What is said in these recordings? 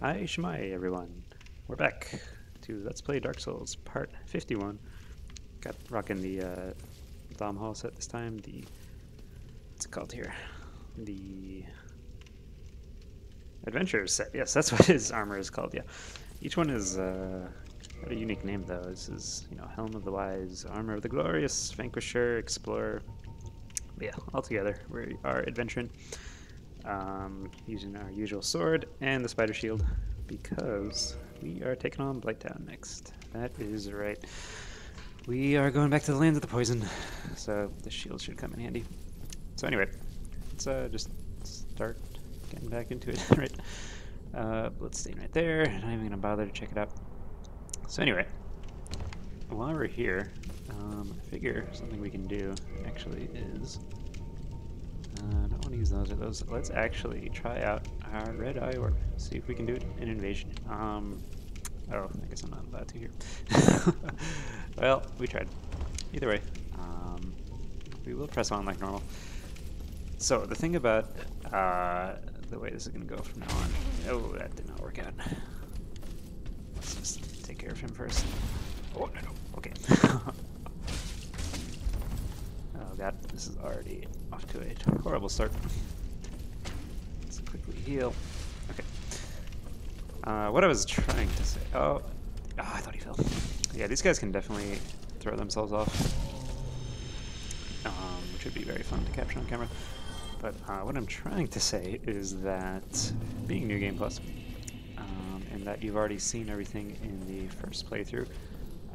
Hi, Shemai, everyone. We're back to Let's Play Dark Souls Part 51. Got rocking the uh, Domhnall set this time. The what's it called here? The Adventure set. Yes, that's what his armor is called. Yeah, each one is uh, a unique name though. This is you know Helm of the Wise, Armor of the Glorious, Vanquisher, Explorer. But yeah, all together we are adventuring um, using our usual sword and the spider shield because we are taking on Blighttown next. That is right. We are going back to the land of the poison, so the shield should come in handy. So anyway, let's uh, just start getting back into it. right, uh, Bloodstain right there. Not even gonna bother to check it out. So anyway, while we're here, um, I figure something we can do actually is want to use those those. Let's actually try out our red eye orb. See if we can do it in invasion. Um, oh, I guess I'm not allowed to here. well, we tried. Either way, um, we will press on like normal. So the thing about uh, the way this is going to go from now on. Oh, that did not work out. Let's just take care of him first. Oh, no, no. Okay. God, this is already off to a horrible start. Let's quickly heal. Okay. Uh, what I was trying to say. Oh, oh, I thought he fell. Yeah, these guys can definitely throw themselves off, um, which would be very fun to capture on camera. But uh, what I'm trying to say is that being New Game Plus, um, and that you've already seen everything in the first playthrough,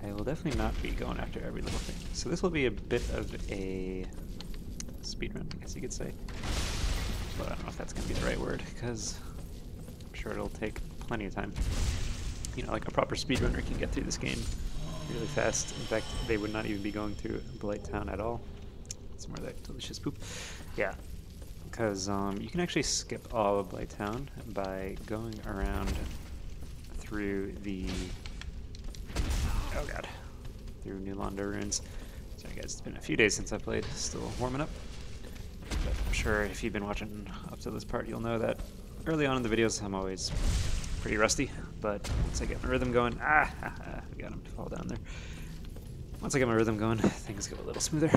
I will definitely not be going after every little thing. So this will be a bit of a speedrun, I guess you could say. But I don't know if that's going to be the right word, because I'm sure it'll take plenty of time. You know, like a proper speedrunner can get through this game really fast. In fact, they would not even be going through Blighttown at all. It's more that delicious poop. Yeah, because um, you can actually skip all of Blighttown by going around through the Oh god. Through New Londo Ruins. Sorry guys, it's been a few days since I played. Still warming up. But I'm sure if you've been watching up to this part, you'll know that early on in the videos I'm always pretty rusty. But once I get my rhythm going, ah, ah, we got him to fall down there. Once I get my rhythm going, things go a little smoother.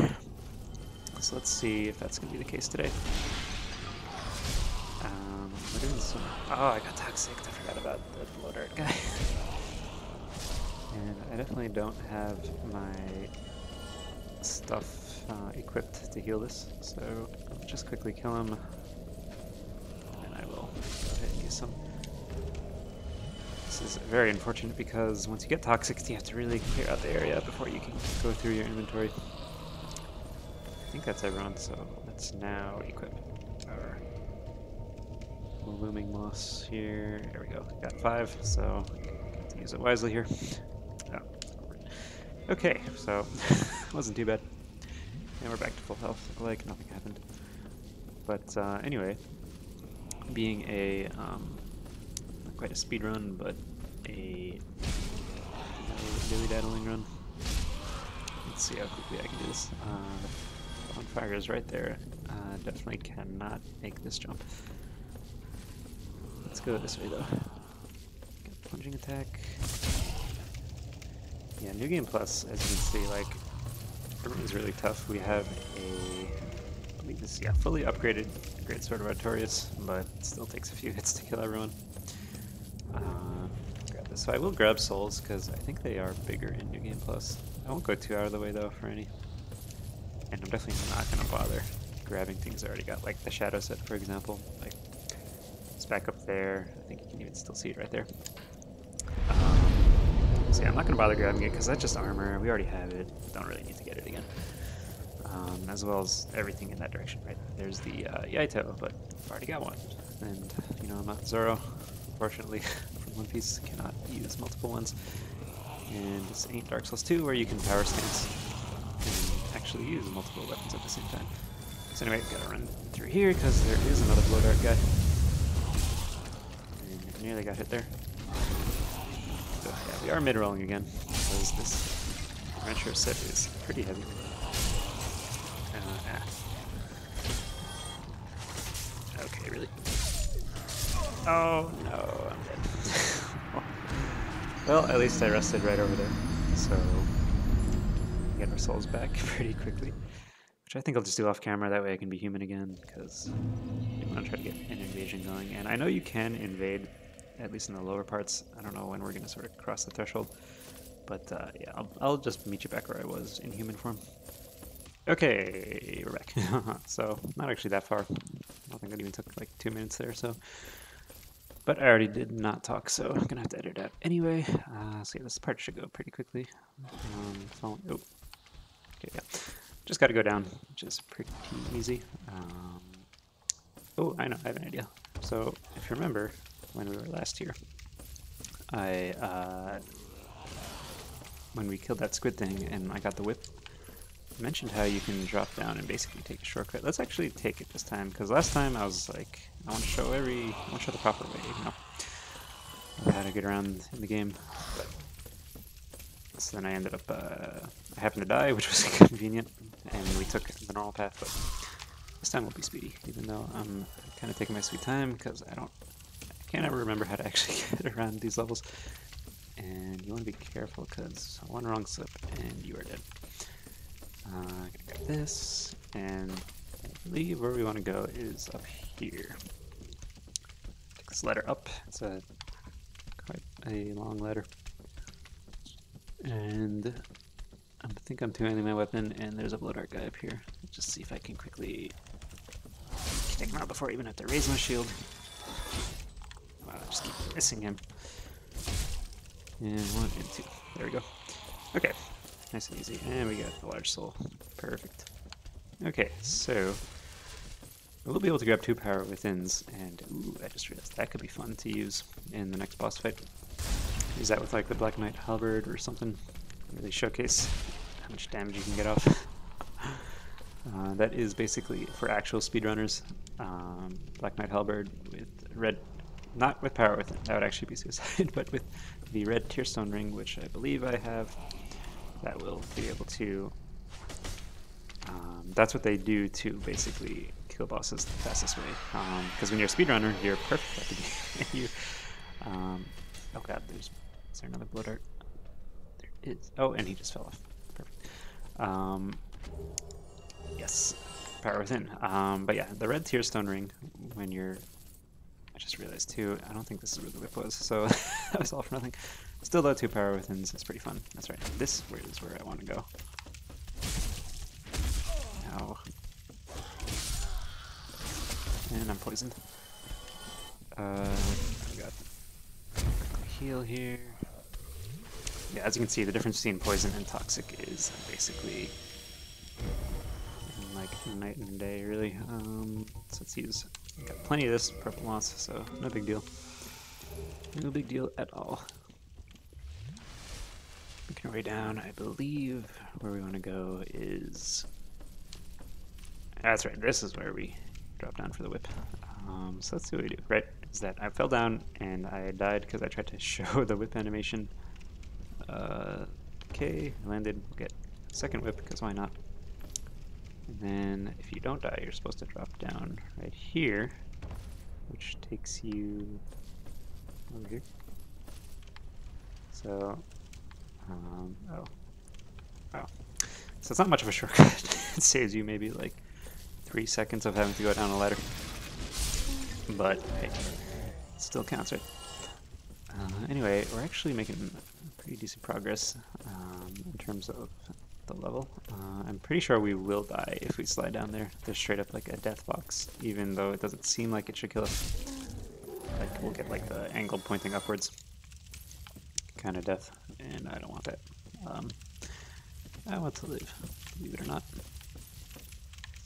So let's see if that's going to be the case today. Um, we're. Oh, I got toxic. I forgot about the blow dart guy. And I definitely don't have my stuff uh, equipped to heal this, so I'll just quickly kill him, and I will go ahead and use some. This is very unfortunate because once you get toxic, you have to really clear out the area before you can go through your inventory. I think that's everyone, so let's now equip our blooming moss here. There we go. Got five, so use it wisely here. Okay, so wasn't too bad. And we're back to full health, like nothing happened. But uh, anyway, being a um, not quite a speed run, but a dilly daddling run. Let's see how quickly I can do this. Uh, bonfire is right there. Uh, definitely cannot make this jump. Let's go this way though. Get plunging attack. Yeah, New Game Plus, as you can see, like, everything's really tough. We have a, I believe this, yeah, fully upgraded Great Sword of Artorias, but still takes a few hits to kill everyone. Uh, grab this. So I will grab souls, because I think they are bigger in New Game Plus. I won't go too out of the way, though, for any. And I'm definitely not going to bother grabbing things I already got, like the Shadow set, for example. Like, it's back up there. I think you can even still see it right there. So yeah, I'm not going to bother grabbing it because that's just armor. We already have it. Don't really need to get it again. Um, as well as everything in that direction, right? There's the uh, Iaito, but I've already got one. And, you know, I'm not Zoro, unfortunately, from One Piece. Cannot use multiple ones. And this ain't Dark Souls 2 where you can power stance and actually use multiple weapons at the same time. So anyway, gotta run through here because there is another blow dart guy. And nearly got hit there we are mid-rolling again, because this adventure set is pretty heavy. Uh, ah. Okay, really? Oh, no, I'm dead. Well, at least I rested right over there, so get our souls back pretty quickly. Which I think I'll just do off camera, that way I can be human again, because I want to try to get an invasion going. And I know you can invade, at least in the lower parts. I don't know when we're going to sort of cross the threshold. But uh, yeah, I'll, I'll just meet you back where I was in human form. Okay, we're back. so, not actually that far. I think it even took like two minutes there, so. But I already did not talk, so I'm gonna have to edit it out anyway. Uh, so yeah, this part should go pretty quickly. Um, phone, oh, okay, yeah. Just gotta go down, which is pretty easy. Um, oh, I know, I have an idea. So, if you remember, when we were last here, I, uh, when we killed that squid thing and I got the whip mentioned how you can drop down and basically take a shortcut. Let's actually take it this time, because last time I was like, I want to show every, I want to show the proper way, you know, how to get around in the game. So then I ended up, uh, I happened to die, which was convenient, and we took the normal path, but this time we'll be speedy, even though I'm kind of taking my sweet time, because I don't, I can't ever remember how to actually get around these levels. And you want to be careful, because one wrong slip and you are dead. Uh, grab this, and I believe where we want to go is up here. Take this ladder up. It's a quite a long ladder. And I think I'm two-handing my weapon, and there's a blow dart guy up here. Let's just see if I can quickly take him out before I even have to raise my shield. Just keep missing him. And one and two. There we go. Okay, Nice and easy. And we got a large soul. Perfect. Okay, so we'll be able to grab two power withins, and ooh, I just realized that could be fun to use in the next boss fight. Use that with like the Black Knight Halberd or something. Really showcase how much damage you can get off. uh, that is basically for actual speedrunners. Um, Black Knight Halberd with red, not with power within, that would actually be suicide, but with the red Tearstone ring, which I believe I have that will be able to. Um, that's what they do to basically kill bosses the fastest way. Because um, when you're a speedrunner, you're perfect at the game. um, oh god, there's is there another blow dart? There is. Oh, and he just fell off. Perfect. Um, yes, power within. Um, but yeah, the red tearstone ring. When you're, I just realized too. I don't think this is where the whip was, so that was all for nothing. Still though, two power withins is pretty fun. That's right. This is where I want to go. Now. And I'm poisoned. Uh, I got heal here. Yeah, as you can see, the difference between poison and toxic is basically like night and day, really. Um, so let's use. Got plenty of this purple moss, so no big deal. No big deal at all. Making our way down, I believe where we want to go is... That's right, this is where we drop down for the whip. Um, so let's see what we do. Right, is that I fell down and I died because I tried to show the whip animation. Uh, okay, landed, get second whip because why not? And then if you don't die, you're supposed to drop down right here, which takes you over here. So um, oh. Oh. So it's not much of a shortcut. it saves you maybe like three seconds of having to go down a ladder. But hey, still counts, right? Uh, anyway, we're actually making pretty decent progress um, in terms of the level. Uh, I'm pretty sure we will die if we slide down there. There's straight up like a death box, even though it doesn't seem like it should kill us. Like we'll get like the angle pointing upwards kind of death and I don't want that. Um, I want to live, believe it or not.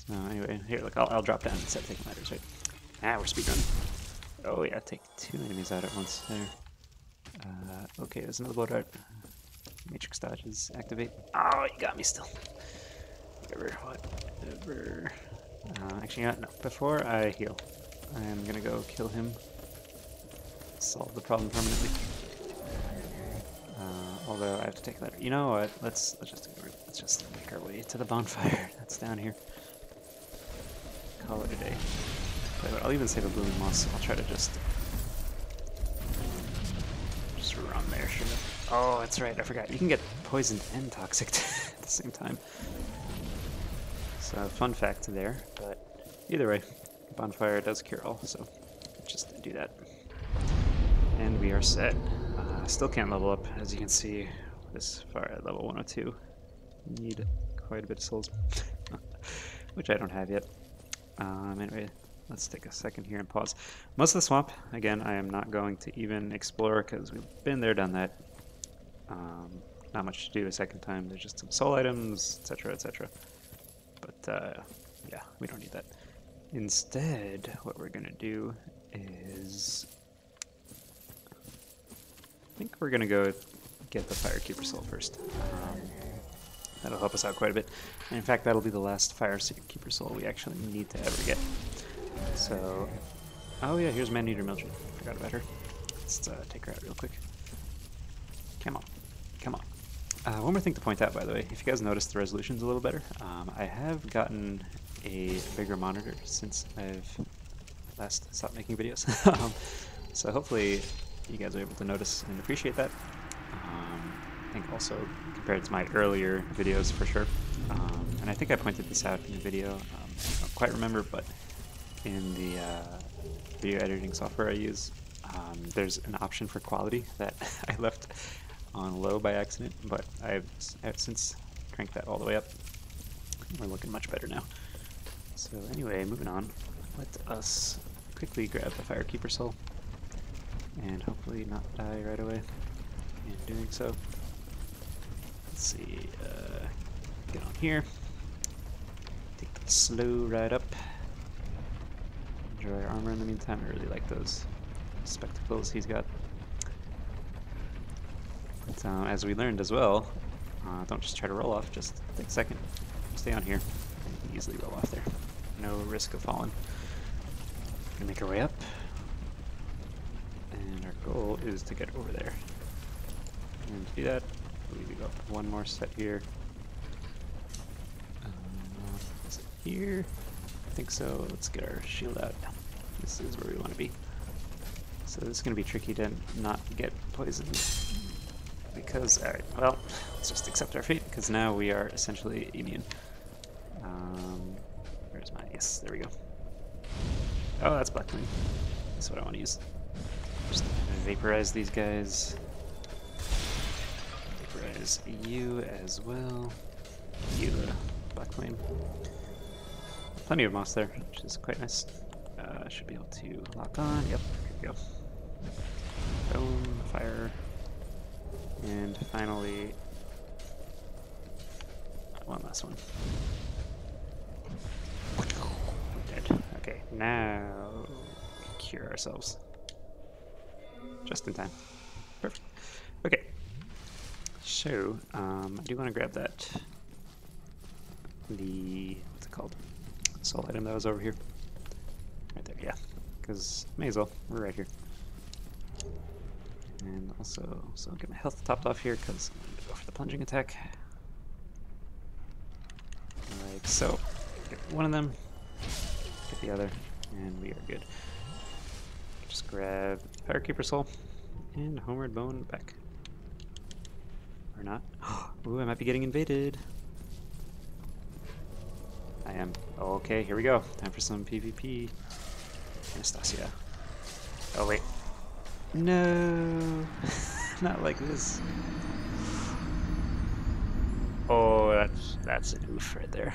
So anyway, here, look, I'll, I'll drop down instead of taking ladders, right? Ah, we're speedrunning. Oh yeah, take two enemies out at once there. Uh, okay, there's another blow dart. Matrix dodges activate. Oh, you got me still. Whatever, whatever. Uh, actually, no, before I heal, I am gonna go kill him. Solve the problem permanently. Although I have to take that. You know what? Let's let's just let's just make our way to the bonfire that's down here. Call it a day. I'll even save a blooming moss. I'll try to just was wrong there. Should have. Oh, that's right. I forgot. You can get poisoned and toxic at the same time. So fun fact there. But either way, bonfire does cure all. So just do that. And we are set. Uh, still can't level up, as you can see. This far at level 102. Need quite a bit of souls, which I don't have yet. Um, anyway, let's take a second here and pause. Most of the swamp, again, I am not going to even explore because we've been there, done that. Um, not much to do a second time. There's just some soul items, etc., etc. But uh, yeah, we don't need that. Instead, what we're gonna do is, I think we're gonna go get the Firekeeper Soul first. Um, that'll help us out quite a bit. And in fact, that'll be the last Firekeeper Soul we actually need to ever get. So, oh yeah, here's Maneater Mildred. Forgot about her. Let's uh, take her out real quick. Come on, come on. Uh, one more thing to point out, by the way, if you guys noticed the resolution's a little better, um, I have gotten a bigger monitor since I've last stopped making videos. um, so hopefully you guys are able to notice and appreciate that. Um, I think also compared to my earlier videos for sure. Um, and I think I pointed this out in the video. Um, I don't quite remember, but in the uh, video editing software I use, um, there's an option for quality that I left on low by accident, but I've, I've since cranked that all the way up. We're looking much better now. So anyway, moving on. Let us quickly grab the Firekeeper Soul and hopefully not die right away in doing so. Let's see, uh, get on here, take the slow ride up, enjoy armor in the meantime. I really like those spectacles he's got. But uh, as we learned as well, uh, don't just try to roll off, just take a second, stay on here, and easily roll off there. No risk of falling. Gonna make our way up, and our goal is to get over there. And to do that, we go up one more set here. Um, here? I think so. Let's get our shield out. This is where we want to be. So this is going to be tricky to not get poisoned because, alright, well, let's just accept our fate, because now we are essentially immune. Um, where's my, yes, there we go. Oh, that's Black Flame. That's what I want to use. Just vaporize these guys. Vaporize you as well. You, Black Flame. Plenty of moss there, which is quite nice. Uh, should be able to lock on. Yep, here we go. Boom, fire. And finally, one last one. Dead. Okay, now cure ourselves. Just in time. Perfect. Okay. So, um, I do want to grab that, the, what's it called? Soul item that was over here. Right there, yeah. Because may as well, we're right here. And also, so get my health topped off here because I'm going to go for the plunging attack. Like so. Get one of them, get the other, and we are good. Just grab Firekeeper Soul and Homeward Bone back. Or not. Ooh, I might be getting invaded. I am. Okay, here we go. Time for some PvP. Anastasia. Oh, wait. No, not like this. Oh, that's that's an oof right there.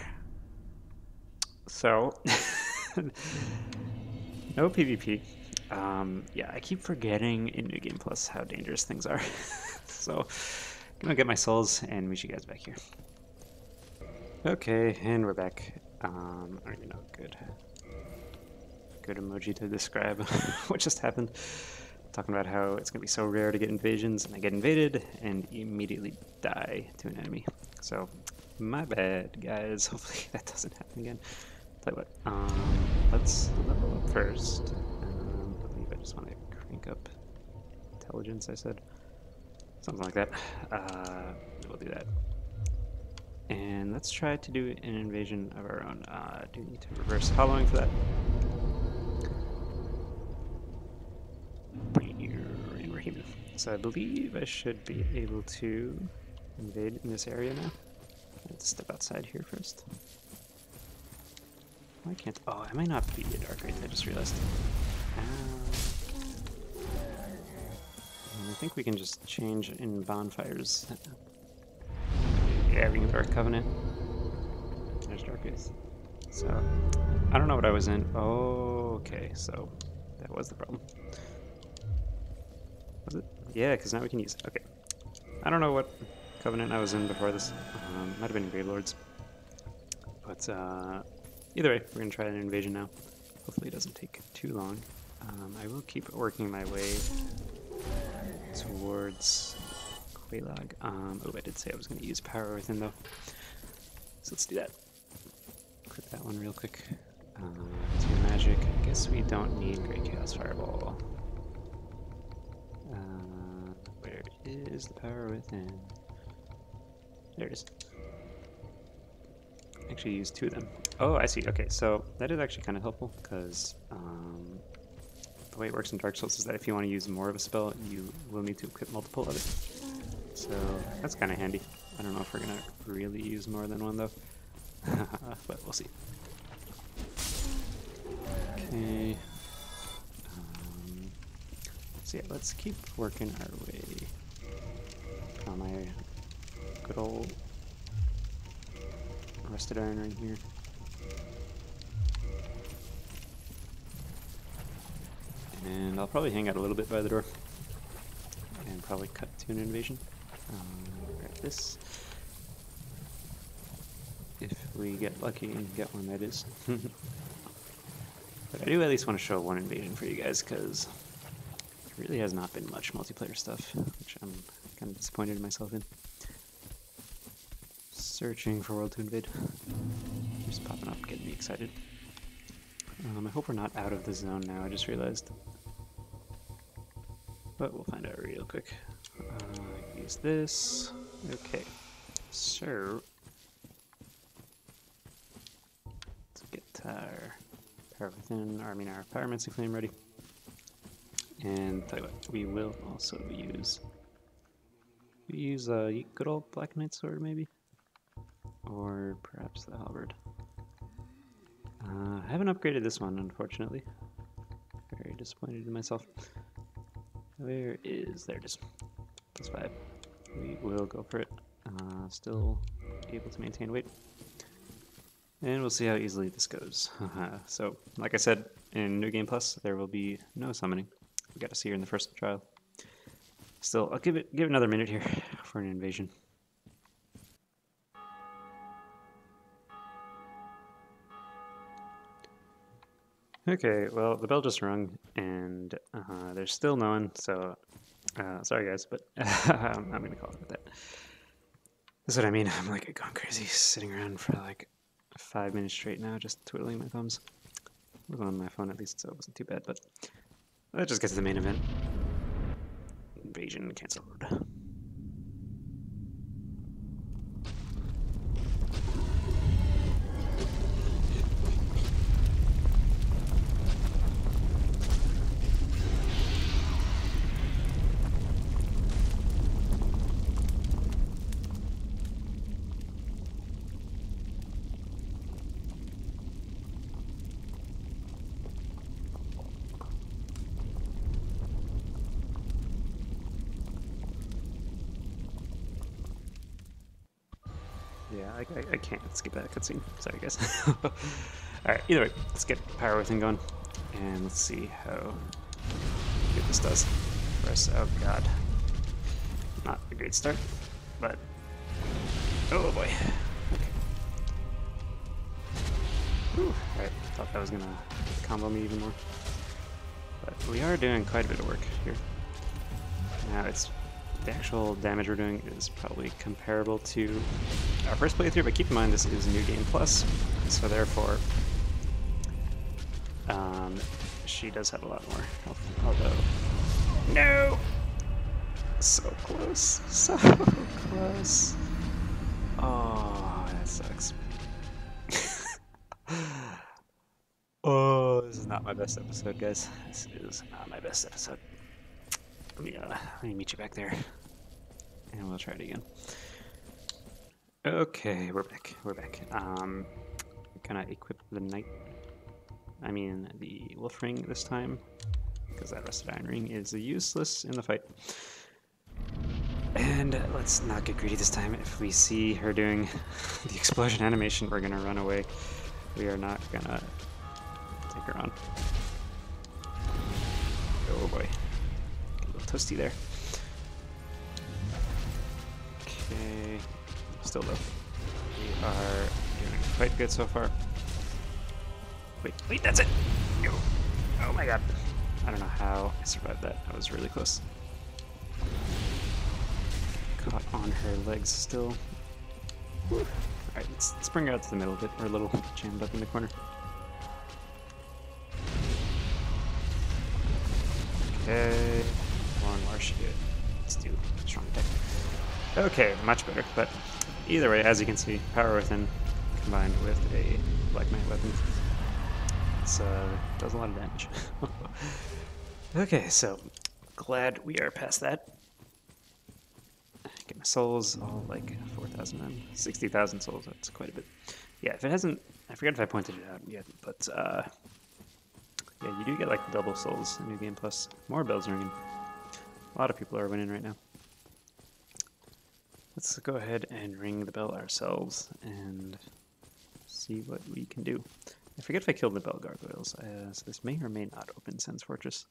So, no PvP. Um, yeah, I keep forgetting in New Game Plus how dangerous things are. so, I'm gonna get my souls and meet you guys back here. Okay, and we're back. Um, I don't even know. Good. Good emoji to describe what just happened talking about how it's going to be so rare to get invasions, and I get invaded and immediately die to an enemy. So, my bad, guys. Hopefully that doesn't happen again. Tell you what, um, let's level up first. Um, I believe I just want to crank up intelligence, I said. Something like that. Uh, we'll do that. And let's try to do an invasion of our own. Uh, do need to reverse hollowing for that. So I believe I should be able to invade in this area now. Let's step outside here first. Why can't... Oh, I might not be a dark wraith, I just realized. Um, I think we can just change in bonfires. Yeah, we Dark Covenant. There's Dark Wraith. So, I don't know what I was in. Oh, okay, so that was the problem. Was it? Yeah, because now we can use it. Okay. I don't know what Covenant I was in before this. Um, might have been Grave Lords. But uh, either way, we're going to try an invasion now. Hopefully it doesn't take too long. Um, I will keep working my way towards Quelaag. Um, oh, I did say I was going to use Power Within though. So let's do that. Click that one real quick. Two magic. I guess we don't need Great Chaos Fireball. Uh, where is the Power Within? There it is. Actually, use two of them. Oh, I see. Okay, so that is actually kind of helpful because um, the way it works in Dark Souls is that if you want to use more of a spell, you will need to equip multiple of it. So that's kind of handy. I don't know if we're going to really use more than one though, but we'll see. Okay. Um, so yeah, let's keep working our way on my good old rusted iron right here. And I'll probably hang out a little bit by the door and probably cut to an invasion. Um, grab this. If we get lucky and get one, that is. but I do at least want to show one invasion for you guys because there really has not been much multiplayer stuff, which I'm kind of disappointed in myself in. Searching for World to Invade. Just popping up, getting me excited. Um, I hope we're not out of the zone now, I just realized. But we'll find out real quick. Use this. Okay. So, let's get our Power Within, mean our Pyromancy Flame ready. And tell you what, we will also use we use a good old Black Knight sword maybe, or perhaps the halberd. Uh, I haven't upgraded this one unfortunately. Very disappointed in myself. Where is there it is? Plus five. We will go for it. Uh, still able to maintain weight. And we'll see how easily this goes. so, like I said, in New Game Plus, there will be no summoning. We got to see her in the first trial. Still, I'll give it give another minute here for an invasion. Okay, well, the bell just rung, and uh, there's still no one, so uh, sorry guys, but I'm going to call it that. That's what I mean. I'm like going crazy, sitting around for like five minutes straight now, just twiddling my thumbs. I'm on my phone at least, so it wasn't too bad, but let's just get to the main event. Invasion cancelled. I, I, can't skip that cutscene. Sorry, guys. Alright, either way, let's get Power Within going. And let's see how good this does for us. Oh, God. Not a great start, but... Oh, boy. Okay. Alright, thought that was to combo me even more. But we are doing quite a bit of work here. Now it's the actual damage we're doing is probably comparable to our first playthrough, but keep in mind this is New Game Plus, so therefore um, she does have a lot more health, although... No! So close, so close. Oh, that sucks. oh, this is not my best episode, guys. This is not my best episode. let me uh, let me meet you back there, and we'll try it again. Okay, we're back. We're back. Um, gonna equip the knight. I mean the wolf ring this time, because that rusted iron ring is useless in the fight. And let's not get greedy this time. If we see her doing the explosion animation, we're gonna run away. We are not gonna take her on. Oh boy. Get a little toasty there. Okay. Still low. We are doing quite good so far. Wait, wait, that's it! Yo. Oh my god. I don't know how I survived that. That was really close. Caught on her legs still. Alright, let's, let's bring her out to the middle a bit. We're a little jammed up in the corner. Okay. One more do. Let's do strong attack. Okay, much better. But either way, as you can see, power within combined with a black knight weapon. It uh, does a lot of damage. okay, so glad we are past that. Get my souls all like 4,000 and 60,000 souls. That's quite a bit. Yeah, if it hasn't, I forget if I pointed it out yet, but uh, yeah, you do get like double souls in New Game Plus. More bells ringing. A lot of people are winning right now. Let's go ahead and ring the bell ourselves and see what we can do. I forget if I killed the bell gargoyles, uh, so this may or may not open Sen's Fortress.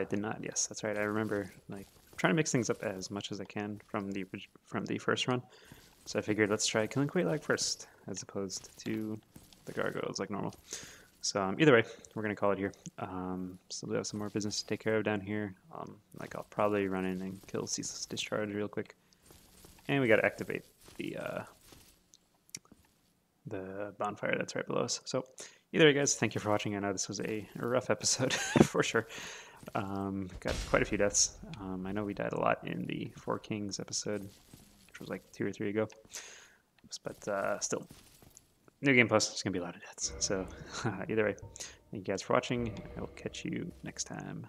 I did not. Yes, that's right. I remember like I'm trying to mix things up as much as I can from the from the first run. So I figured let's try killing Quelaag first, as opposed to the gargoyles like normal. So um, either way, we're gonna call it here. Um, so we have some more business to take care of down here. Um, like I'll probably run in and kill Ceaseless Discharge real quick, and we gotta activate the uh, the bonfire that's right below us. So either way, guys, thank you for watching. I know this was a rough episode for sure. Um, got quite a few deaths. Um, I know we died a lot in the Four Kings episode, which was like two or three ago. But uh, still, New Game Plus, it's going to be a lot of deaths. So either way, thank you guys for watching. I will catch you next time.